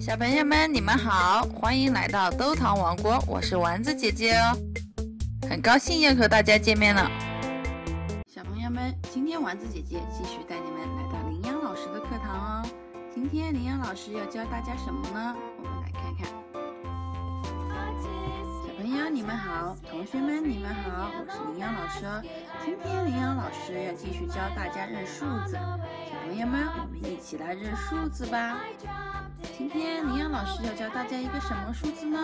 小朋友们，你们好，欢迎来到豆糖王国，我是丸子姐姐哦，很高兴又和大家见面了。小朋友们，今天丸子姐姐继续带你们来到羚羊老师的课堂哦。今天羚羊老师要教大家什么呢？我们来看看。小朋友你们好，同学们你们好，我是羚羊老师哦。今天羚羊老师要继续教大家认数字，小朋友们，我们一起来认数字吧。今天羚羊老师要教大家一个什么数字呢？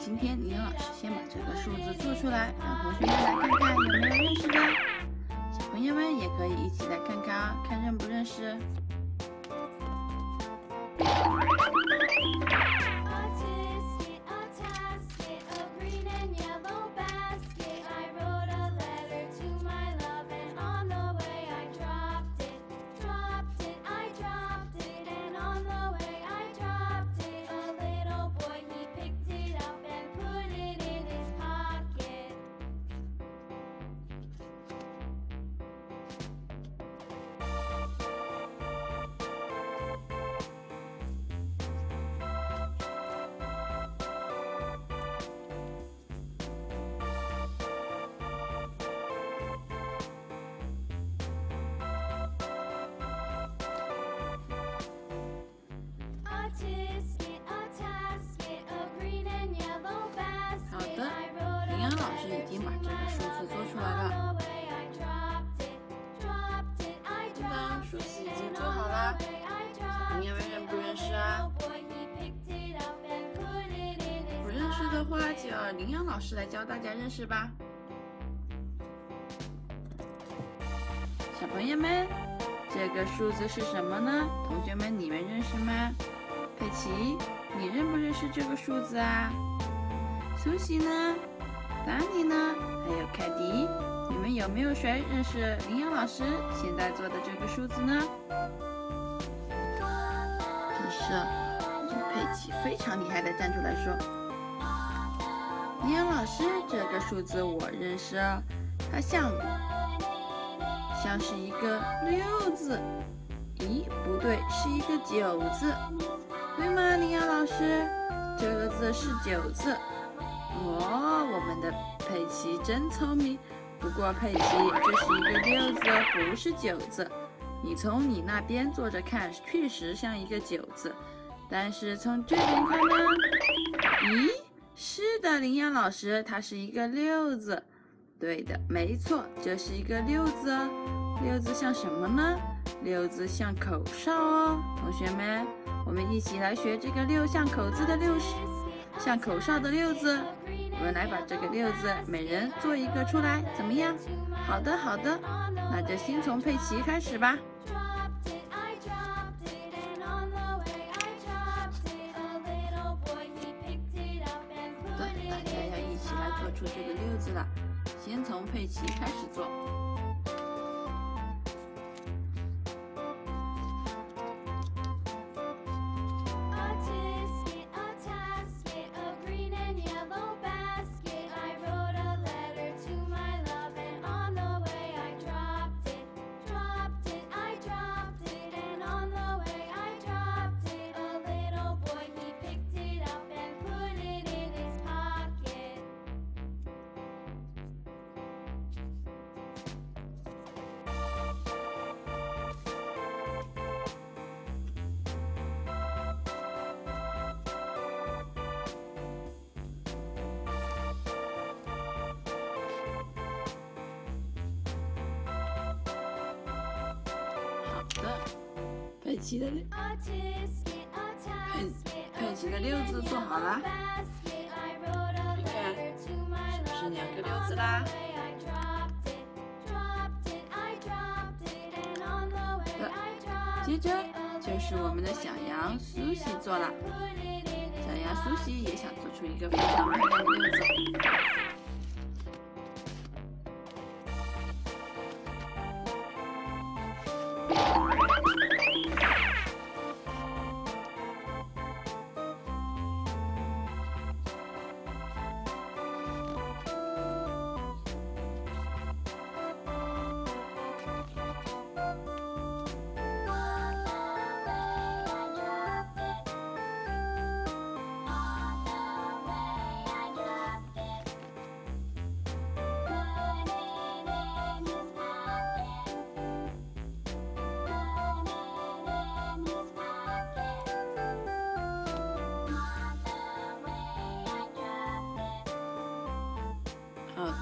今天羚羊老师先把这个数字做出来，让同学们来看看有没有认识的。小朋友们也可以一起来看看啊，看认不认识。把这个数字做出来了。这个数字已经做好了，小朋友们认不认识啊？不认识的话，就要羚羊老师来教大家认识吧。小朋友们，这个数字是什么呢？同学们，你们认识吗？佩奇，你认不认识这个数字啊？苏西呢？丹尼呢？还有凯迪，你们有没有谁认识羚羊老师现在做的这个数字呢？这是佩奇非常厉害的站出来说：“羚羊老师，这个数字我认识哦，它像像是一个六字。咦，不对，是一个九字，对吗？羚羊老师，这个字是九字。”哦，我们的佩奇真聪明。不过佩奇，这是一个六字，不是九字。你从你那边坐着看，确实像一个九字。但是从这边看呢？咦，是的，羚羊老师，它是一个六字。对的，没错，这是一个六字。六字像什么呢？六字像口哨哦。同学们，我们一起来学这个六像口字的六像口哨的六字。我们来把这个六字，每人做一个出来，怎么样？好的，好的，那就先从佩奇开始吧。对，大家要一起来做出这个六字了，先从佩奇开始做。奇的佩佩奇的六字做好了，你看是不是两个六字啦？接着就是我们的小羊苏西做了，小羊苏西也想做出一个非常漂亮的六字。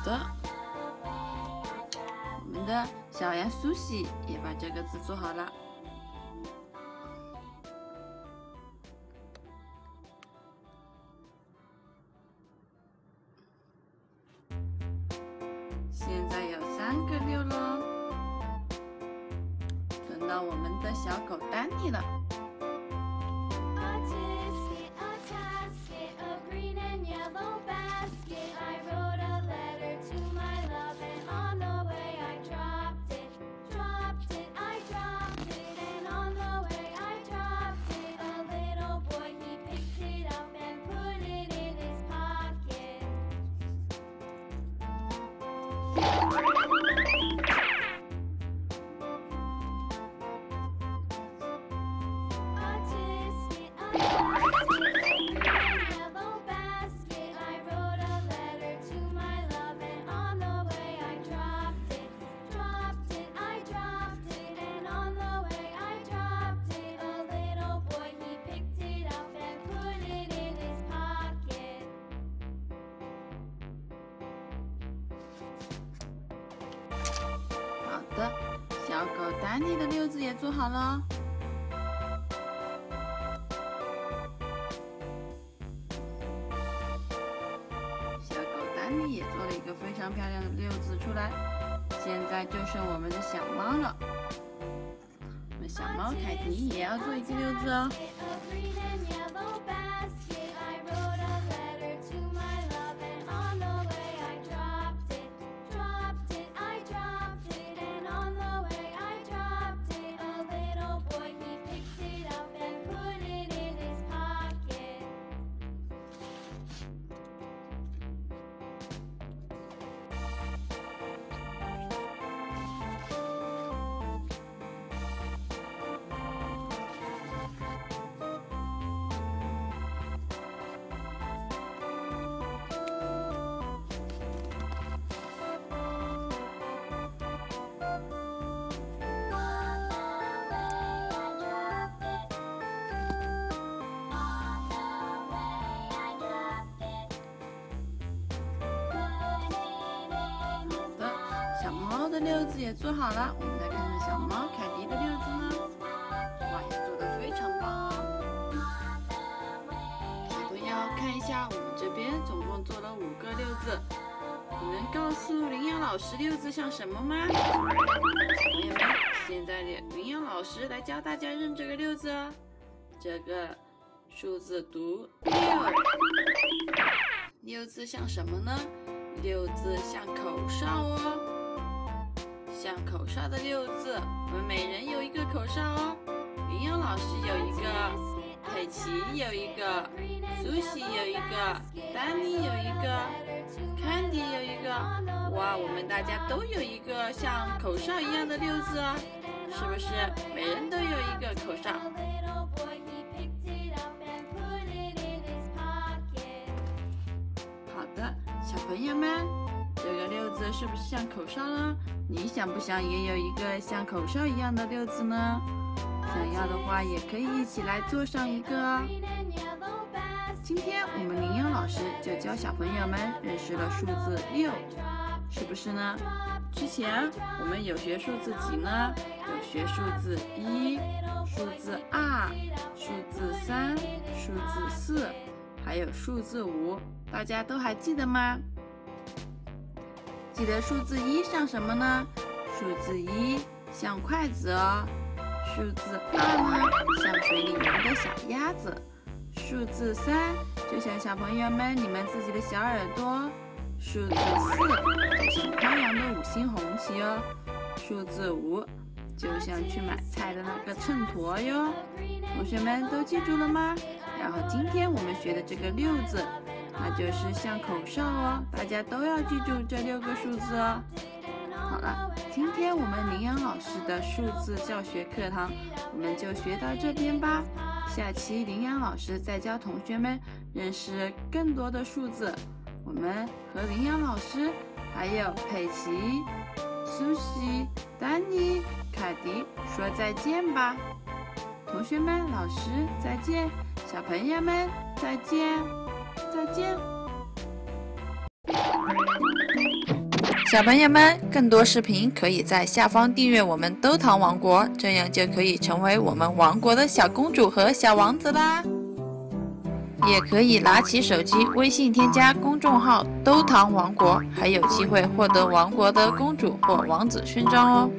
的，我们的小羊苏西也把这个字做好了。现在有三个六了，轮到我们的小狗丹尼了。丹尼的六字也做好了，小狗丹尼也做了一个非常漂亮的六字出来。现在就剩我们的小猫了，我们小猫凯蒂也要做一个六字哦。六字也做好了，我们来看看小猫凯迪的六字呢。哇，也做的非常棒哦！小朋友看一下，我们这边总共做了五个六字，你能告诉羚羊老师六字像什么吗？小朋友们，现在的羚羊老师来教大家认这个六字哦。这个数字读六，六字像什么呢？六字像口哨哦。像口哨的六字，我们每人有一个口哨哦。云阳老师有一个，佩奇有一个，苏西有一个，丹尼有一个，Candy 有一个。哇，我们大家都有一个像口哨一样的六字哦，是不是？每人都有一个口哨。好的，小朋友们。这是不是像口哨呢？你想不想也有一个像口哨一样的六字呢？想要的话，也可以一起来做上一个。今天我们羚羊老师就教小朋友们认识了数字六，是不是呢？之前我们有学数字几呢？有学数字一、数字二、数字三、数字四，还有数字五，大家都还记得吗？记得数字一像什么呢？数字一像筷子哦。数字二呢，像水里游的小鸭子。数字三就像小朋友们你们自己的小耳朵。数字四像太阳的五星红旗哦。数字五就像去买菜的那个秤砣哟。同学们都记住了吗？然后今天我们学的这个六字。那就是像口哨哦，大家都要记住这六个数字哦。好了，今天我们羚羊老师的数字教学课堂，我们就学到这边吧。下期羚羊老师再教同学们认识更多的数字。我们和羚羊老师还有佩奇、苏西、丹尼、凯迪说再见吧。同学们，老师再见，小朋友们再见。再见。小朋友们，更多视频可以在下方订阅我们兜糖王国，这样就可以成为我们王国的小公主和小王子啦。也可以拿起手机微信添加公众号“兜糖王国”，还有机会获得王国的公主或王子勋章哦。